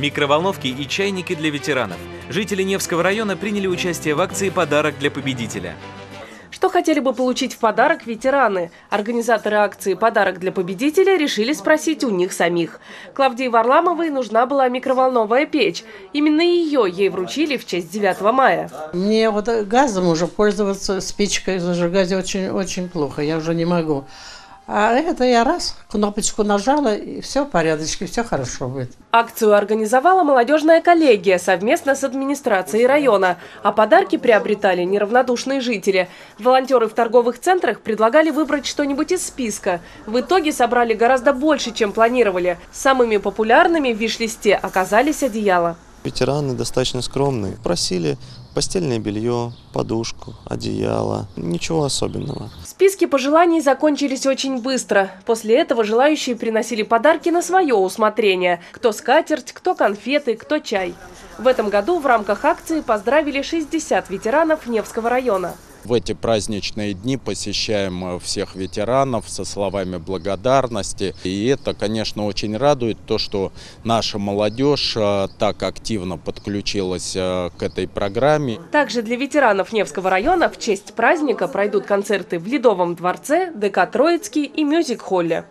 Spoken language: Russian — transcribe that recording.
Микроволновки и чайники для ветеранов. Жители Невского района приняли участие в акции «Подарок для победителя». Что хотели бы получить в подарок ветераны? Организаторы акции «Подарок для победителя» решили спросить у них самих. Клавдии Варламовой нужна была микроволновая печь. Именно ее ей вручили в честь 9 мая. Мне вот газом уже пользоваться, спичкой зажигать очень, очень плохо, я уже не могу. А это я раз, кнопочку нажала, и все порядочки, все хорошо будет. Акцию организовала молодежная коллегия совместно с администрацией района, а подарки приобретали неравнодушные жители. Волонтеры в торговых центрах предлагали выбрать что-нибудь из списка. В итоге собрали гораздо больше, чем планировали. Самыми популярными в виш-листе оказались одеяла. Ветераны достаточно скромные. Просили постельное белье, подушку, одеяло. Ничего особенного. Списки пожеланий закончились очень быстро. После этого желающие приносили подарки на свое усмотрение. Кто скатерть, кто конфеты, кто чай. В этом году в рамках акции поздравили 60 ветеранов Невского района. В эти праздничные дни посещаем э, всех ветеранов со словами благодарности. И это, конечно, очень радует то, что наша молодежь э, так активно подключилась э, к этой программе. Также для ветеранов Невского района в честь праздника пройдут концерты в Ледовом дворце, ДК Троицкий и Мюзик-холле.